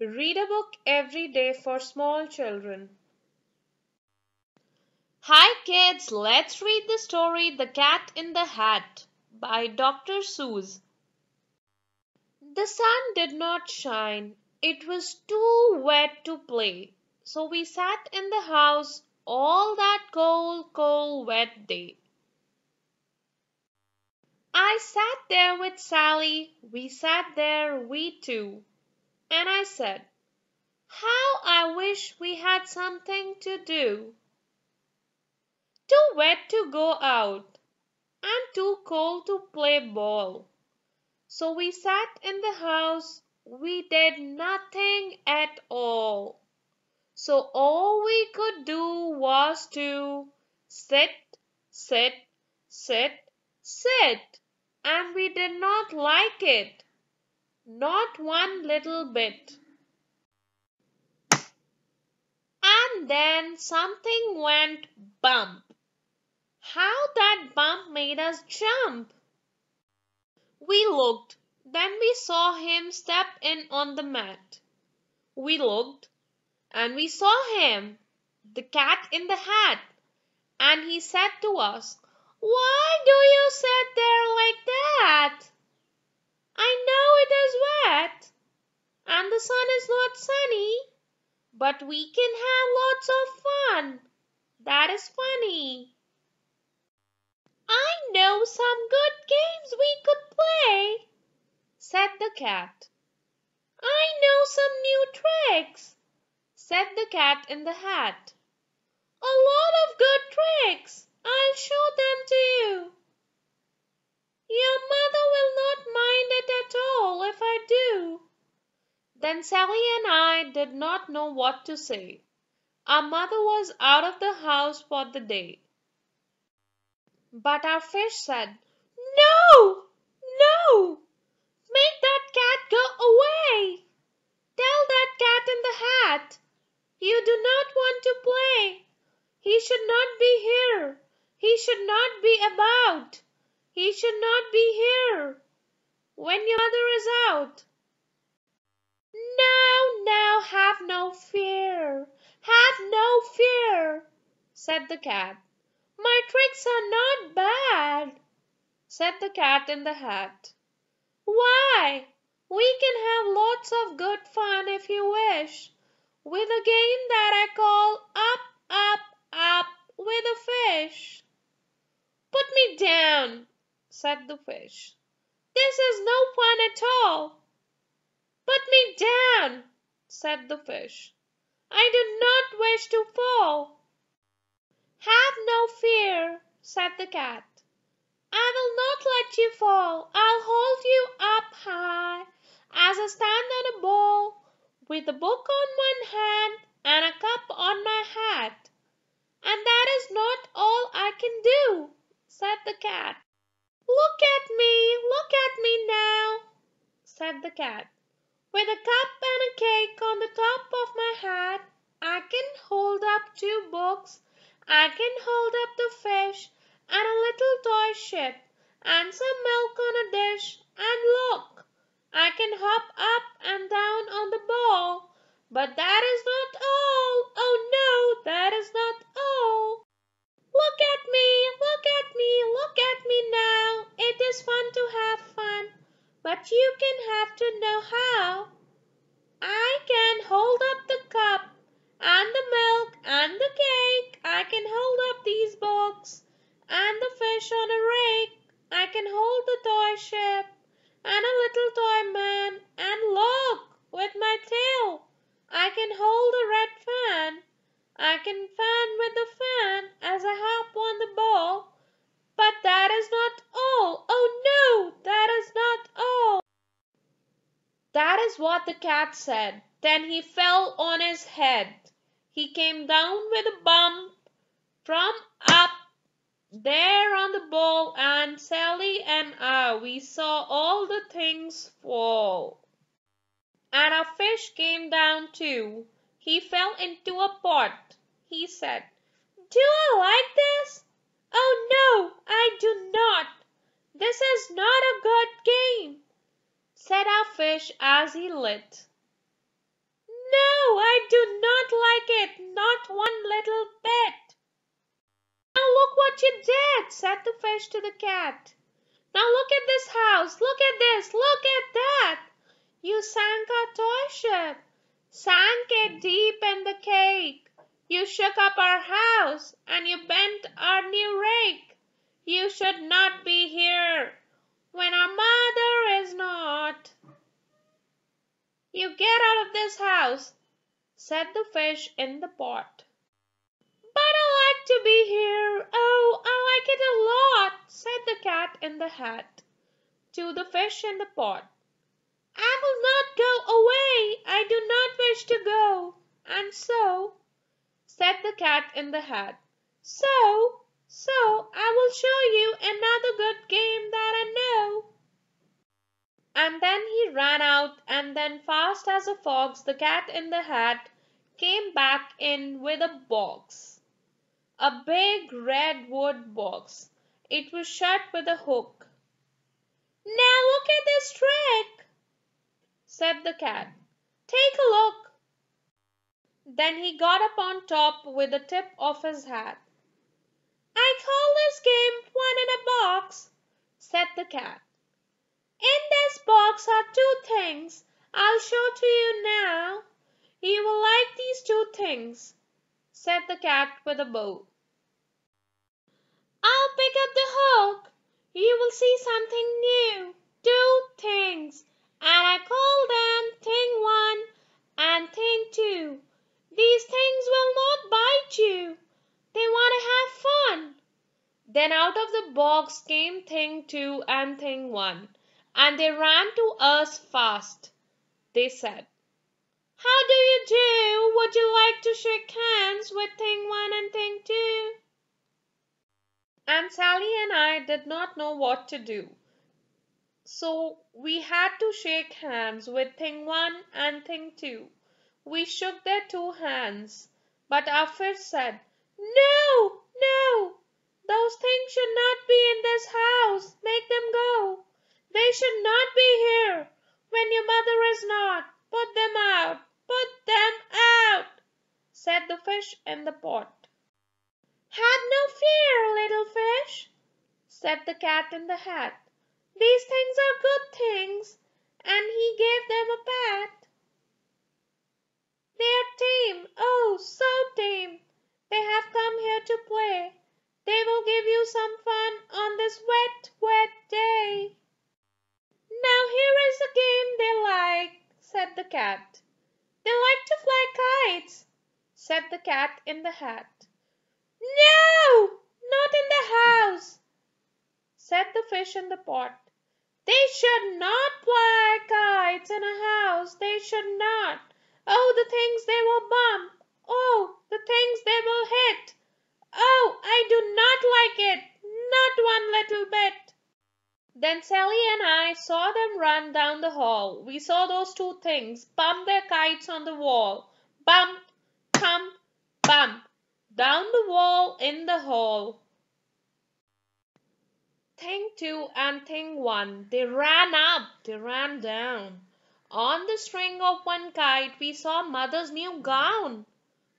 Read a book every day for small children. Hi kids, let's read the story The Cat in the Hat by Dr. Seuss. The sun did not shine. It was too wet to play. So we sat in the house all that cold, cold, wet day. I sat there with Sally, we sat there, we two, and I said, How I wish we had something to do. Too wet to go out, and too cold to play ball. So we sat in the house, we did nothing at all. So all we could do was to sit, sit, sit, sit, and we did not like it, not one little bit. And then something went bump. How that bump made us jump! We looked, then we saw him step in on the mat. We looked, and we saw him, the cat in the hat, and he said to us, Why do you sit there like that? I know it is wet, and the sun is not sunny, but we can have lots of fun. That is funny. I know some good games we could play, said the cat. I know some new tricks, said the cat in the hat. A lot of good tricks. I'll show them to you. Your mother will not mind it at all if I do. Then Sally and I did not know what to say. Our mother was out of the house for the day. But our fish said, No, no, make that cat go away. Tell that cat in the hat you do not want to play. He should not be here. He should not be about. He should not be here when your mother is out. No, no, have no fear. Have no fear, said the cat. My tricks are not bad, said the cat in the hat. Why, we can have lots of good fun if you wish with a game that I call Up, Up, Up with a Fish. Put me down, said the fish. This is no fun at all. Put me down, said the fish. I do not wish to fall. Have no fear, said the cat. I will not let you fall. I'll hold you up high as I stand on a ball with a book on one hand and a cup on my hat. And that is not all I can do, said the cat. Look at me, look at me now, said the cat. With a cup and a cake on the top of my hat, I can hold up two books, I can hold up the fish and a little toy ship and some milk on a dish, and look, I can hop up and down on the ball. But that is not all. Oh no, that is not all. Look at me, look at me, look at me now. It is fun to but you can have to know how. I can hold up the cup and the milk and the cake. I can hold up these books and the fish on a rake. I can hold the toy ship and a little toy man. And look, with my tail, I can hold a red fan. I can fan is what the cat said. Then he fell on his head. He came down with a bump from up there on the ball, and Sally and I, we saw all the things fall. And a fish came down too. He fell into a pot. He said, Do I like this? Oh no, I do not. This is not a good game, said our fish as he lit. No, I do not like it, not one little bit. Now look what you did, said the fish to the cat. Now look at this house, look at this, look at that. You sank our toy ship, sank it deep in the cake. You shook up our house, and you bent our new rake. You should not be here when our mother is not. You get out of this house, said the fish in the pot. But I like to be here. Oh, I like it a lot, said the cat in the hat to the fish in the pot. I will not go away. I do not wish to go. And so, said the cat in the hat, so, and then fast as a fox the cat in the hat came back in with a box. A big red wood box. It was shut with a hook. Now look at this trick, said the cat. Take a look. Then he got up on top with the tip of his hat. I call this game one in a box, said the cat. In this box are two things I'll show to you now. You will like these two things, said the cat with a bow. I'll pick up the hook. You will see something new. Two things. And I call them thing one and thing two. These things will not bite you. They want to have fun. Then out of the box came thing two and thing one and they ran to us fast. They said, How do you do? Would you like to shake hands with Thing One and Thing Two? And Sally and I did not know what to do. So we had to shake hands with Thing One and Thing Two. We shook their two hands, but our fish said, No, no, those things should not be in this house. Make them go. They should not be here when your mother is not. Put them out, put them out, said the fish in the pot. Have no fear, little fish, said the cat in the hat. These things are good things, and he gave them a pat. They are tame, oh, so tame. In the hat. No, not in the house, said the fish in the pot. They should not fly kites in a house. They should not. Oh, the things they will bump. Oh, the things they will hit. Oh, I do not like it. Not one little bit. Then Sally and I saw them run down the hall. We saw those two things bump their kites on the wall. Bump. Down the wall in the hall. Thing two and thing one, they ran up, they ran down. On the string of one kite we saw mother's new gown.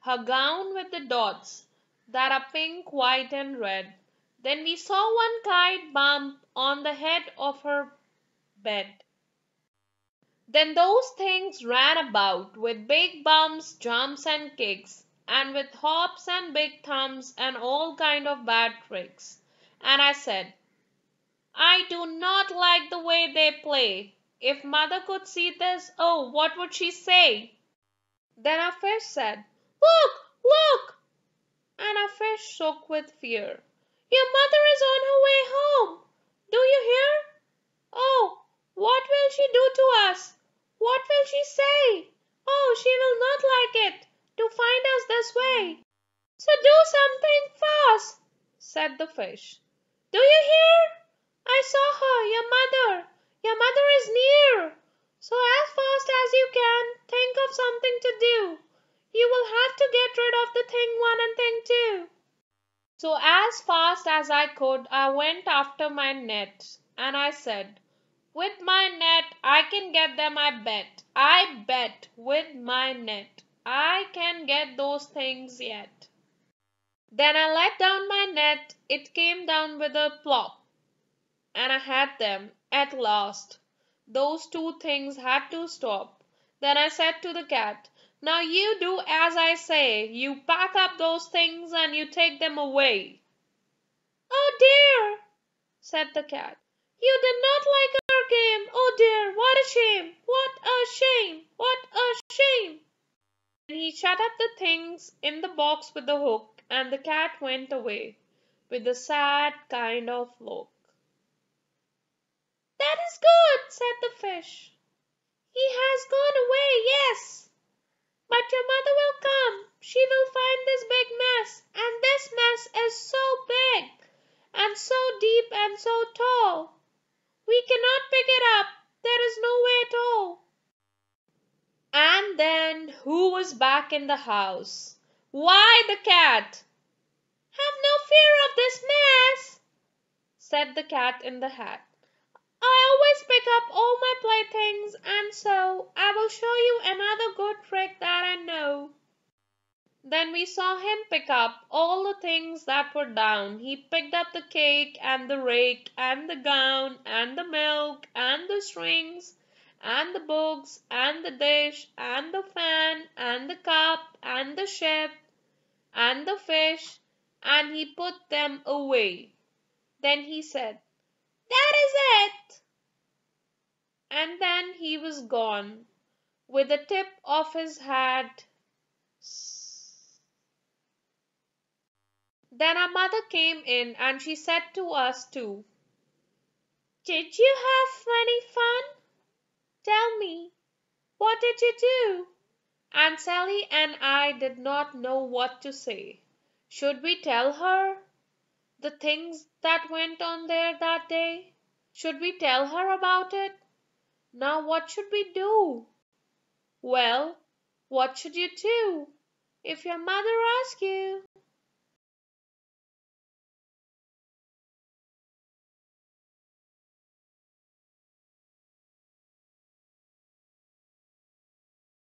Her gown with the dots that are pink, white and red. Then we saw one kite bump on the head of her bed. Then those things ran about with big bumps, jumps and kicks, and with hops and big thumbs and all kind of bad tricks. And I said, I do not like the way they play. If mother could see this, oh, what would she say? Then a fish said, Look, look! And a fish shook with fear. Your mother is on her way home. Do you hear? Oh, what will she do to us? What will she say? Oh, she will not like it this way. So do something fast, said the fish. Do you hear? I saw her, your mother. Your mother is near. So as fast as you can, think of something to do. You will have to get rid of the thing one and thing two. So as fast as I could I went after my net, and I said, With my net I can get them I bet, I bet with my net. I can get those things yet. Then I let down my net, it came down with a plop, and I had them at last. Those two things had to stop. Then I said to the cat, Now you do as I say, you pack up those things and you take them away. Oh dear, said the cat, you did not like our game. Oh dear, what a shame, what a shame, what a shame. He shut up the things in the box with the hook, and the cat went away with a sad kind of look. That is good, said the fish. He has gone away, yes. But your mother will come. She will find this big mess, and this mess is so big and so deep and so tall. We cannot pick it up. Who was back in the house? Why, the cat! Have no fear of this mess, said the cat in the hat. I always pick up all my playthings, and so I will show you another good trick that I know. Then we saw him pick up all the things that were down. He picked up the cake and the rake and the gown and the milk and the strings and the books and the dish and the fan and the cup and the ship and the fish and he put them away. Then he said, That is it. And then he was gone with the tip of his hat Then our mother came in and she said to us too, Did you have any fun? Tell me, what did you do? Aunt Sally and I did not know what to say. Should we tell her the things that went on there that day? Should we tell her about it? Now what should we do? Well, what should you do if your mother asks you?